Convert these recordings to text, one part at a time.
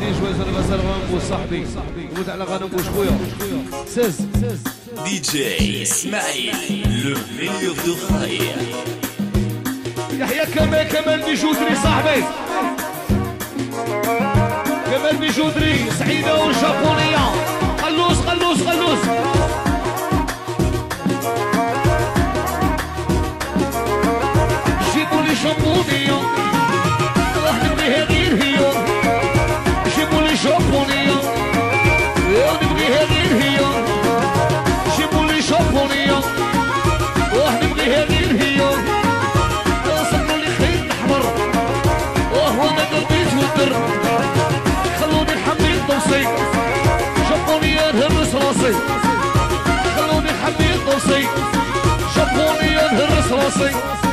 دي جويز أنا بس غنبوش صاحبي قلت على غنبوش خويا سز. دي جي إسماعيل لو ميليور دو خاير يحيى كمال كمال بيجودري صاحبي. كمال بيجودري سعيدة والجابونية قلوس قلوس قلوس Crossing.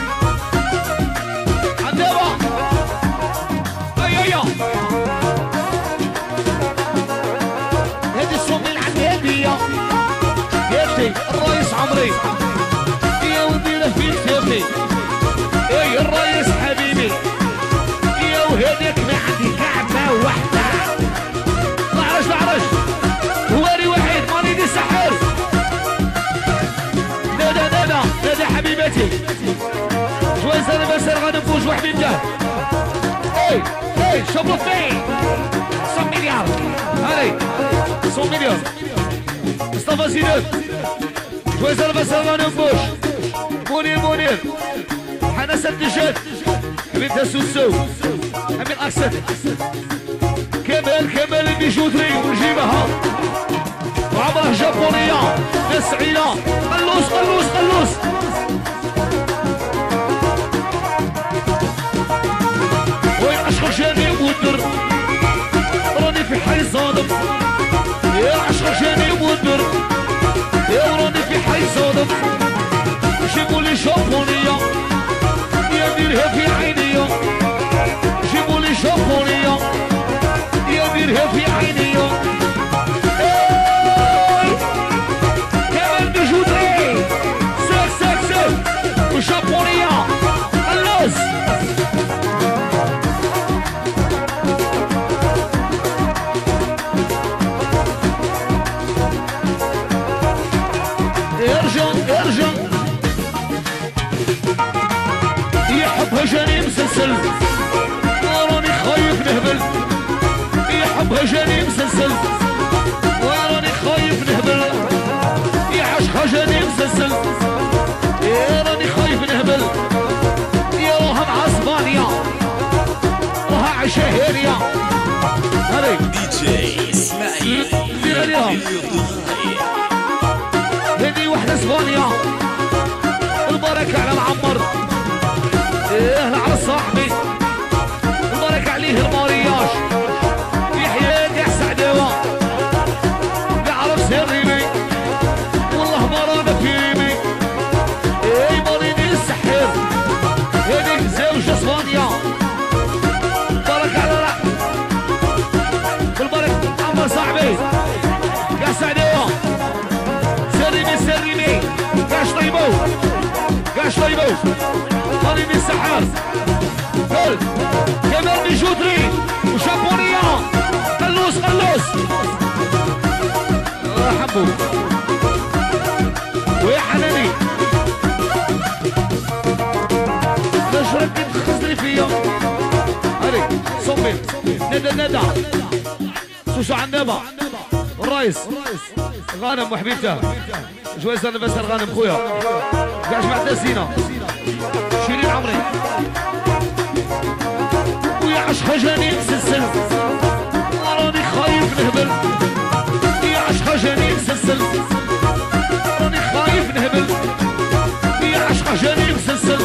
غنفوز وحبيبته اي اي شبرو فين 100 مليار هاني 100 مليار مصطفى زيدان جويز أنا بس غنفوز منير منير حنس الدجاج بنت سوسو امين اكسد كمال كمال البيجوتري ونجيبها وعمره جابونية ناس عيلة قلوس قلوس قلوس يا عشق جاني يحبها جاني مسلسل. وراني خايف نهبل. يحبها جاني مسلسل. وراني خايف نهبل. يعشقها جاني مسلسل. يا راني خايف نهبل. يا راها مع أسبانيا. راها عشاهيريا هذي. دي جي إسماعيل. دير خاير هذه واحدة إسبانيا. البركة على معمر إيه على صاحبي. البركة عليه المارياج قول كمال بيجودري وشابونيا. قلوس قلوس حبو ويا حناني. ربي تخزري فيا هذيك صمي ندى ندى سوسو عنابه الرئيس. غانم وحبيبته. جويز أنا بس الغانم خويا. مع زينه شيرين عمري. ويا عشقها جاني مسلسل راني خايف نهبل. يا عشقها جاني مسلسل راني خايف نهبل. يا عشقها جاني مسلسل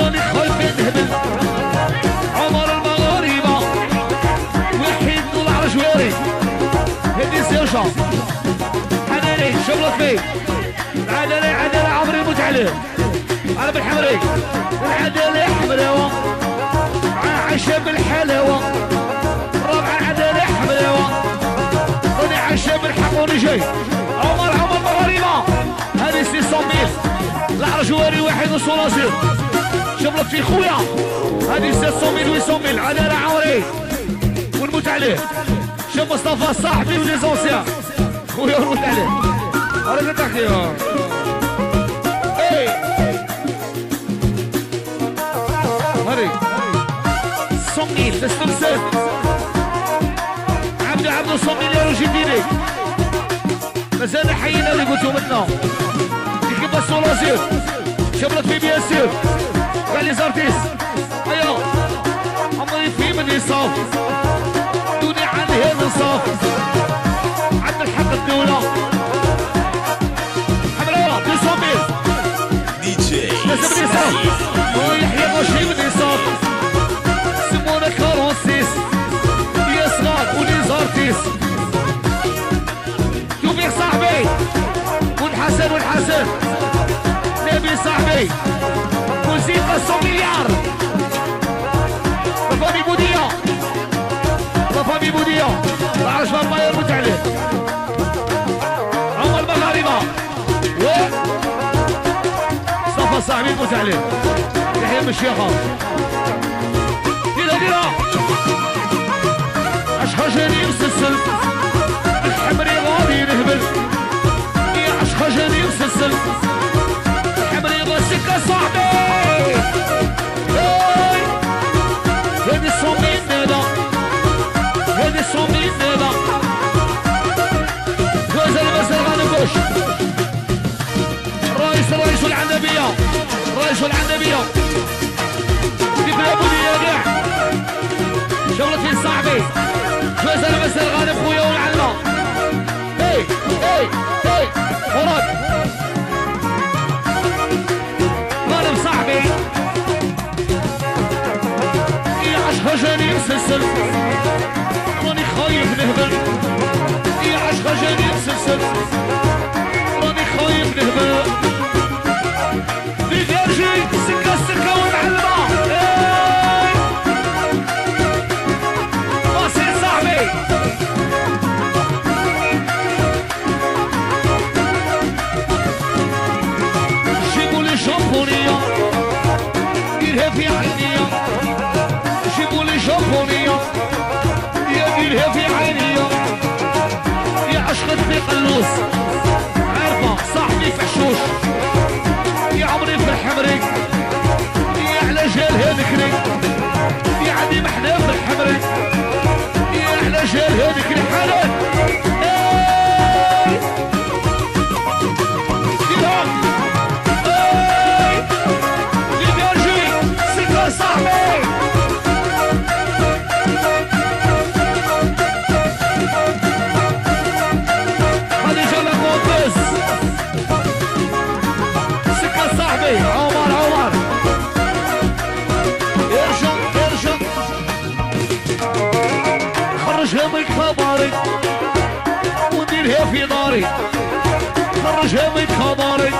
راني خايف نهبل. عمر المغاربة. وحيد طلع رجواري هدي سيرشا حناني شغلت فيه العدالة عدالة عمري متعلم. أنا بالحمري. العدالة حمراوة مع عشا بالحلاوة ربع عدالة حمراوة راني عشا بالحق وراني جاي عمر عمر مغاربة هذه سي صميم العرجواري واحد وصلاصير شغلت في خويا. هذه 700 800 عدالة عمري. رد عليه. شوف مصطفى صاحبي ولي زونسيان خويا رد عليه. أنا قلت صميل تستمسك عبدو عبدو صميل يا رجل دينك مازال حينا اللي قلتو منا كيما السولازير شبلت في بياسير قال لي زارتيس ايوا عمري في من يصاف. دوني عن هذا انصاف عند الحق الدولة. حمراء 200 ميل دي جي. لازم نصاف ويحيى ماشي من يصاف. نبي صاحبي موسيقى 100 مليار فامي بودية فامي بودية ما عرفش ما يربط عليه عمر المغاربة و صاحبي يموت عليه يحيى المشيخة ديرها ديرها عشقة جاني مسلسل الحمري غادي نهبل يا عشقة جاني مسلسل يا جاني مسلسل راني خايف نهبل ديجاجي سكة سكة ومعلمة. واصل صاحبي جيبوا لي شامبونية ديرها في عينيا جيبوا لي شامبونية قلوس عارفة صاحبي فحشوش داري خرجها من خبري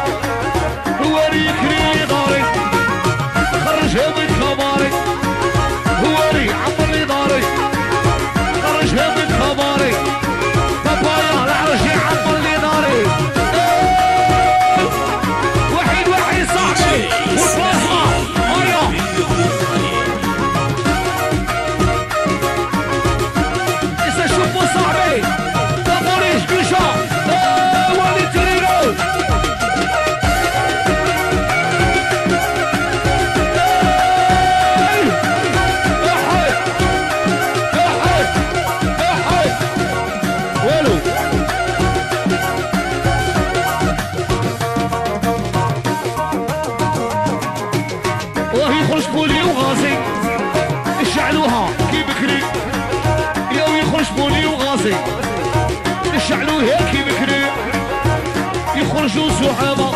زعامة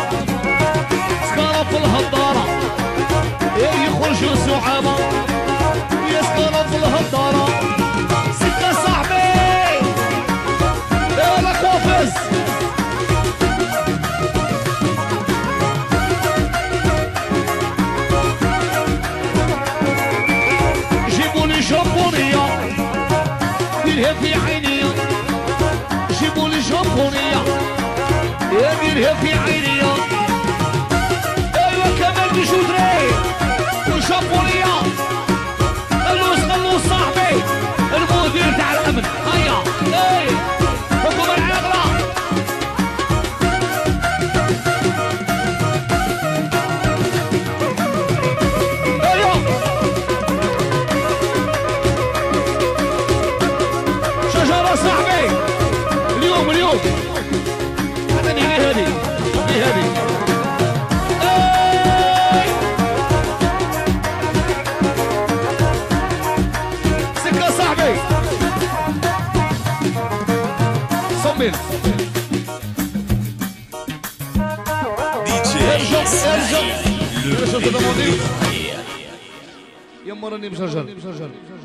سكارة في الهضارة يخرجوا زعامة يا سكارة في الهضارة سكة صاحبي. وافز جيبوا لي جابونية. ديرها في عينيا. جيبوا لي جابونية. ديرها في عينيا to do. Yeah. Yeah. Yeah. Yeah. Yeah. Yeah. Yeah.